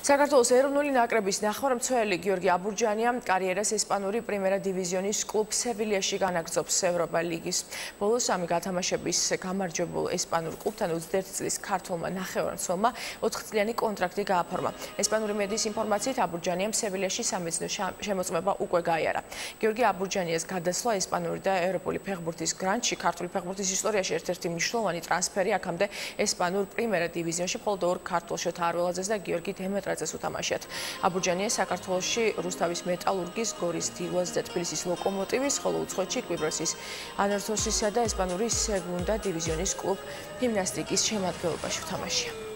საქართველოს ეროვნული ნაკრების ნახევარმცველი გიორგი აბურჯანია კარიერას ესპანური პრიმერა დივიზიონის კლუბ სევილიაში განაგრძობს ევროპა ლიგის. ბოლოს სამი გათამაშების გამარჯვებულ ესპანურ კლუბთან 21 წლის ქართულმა ნახევარმცველმა 4 წლიანი კონტრაქტი გააფორმა. ესპანური მედიის ინფორმაციით აბურჯანიამ სევილიაში სამეცნიერო შემოწმება უკვე გაიარა. გიორგი აბურჯანიას გადასვლა ესპანური და ევროპული ფეხბურთის გრანჩი ქართული ფეხბურთის ისტორიაში ერთ-ერთი მნიშვნელოვანი ტრანსფერი აქამდე ესპანურ პრიმერა დივიზიონში მხოლოდ ორ ქართულ შოთა არველაძეს და გიორგი დემეტრ რაზეც უთამაშიათ. აბურჯანია საქართველოსში რუსთავის მეტალურგის, გორის დილას და თბილისის ლოკომოტივის, ხოლო უცხოეთში კვიპროსის ანერთოსისა და ესპანური სეგუნდა დივიზიონის კლუბ გიმნასტიკის შემადგენლობაში უთამაშია.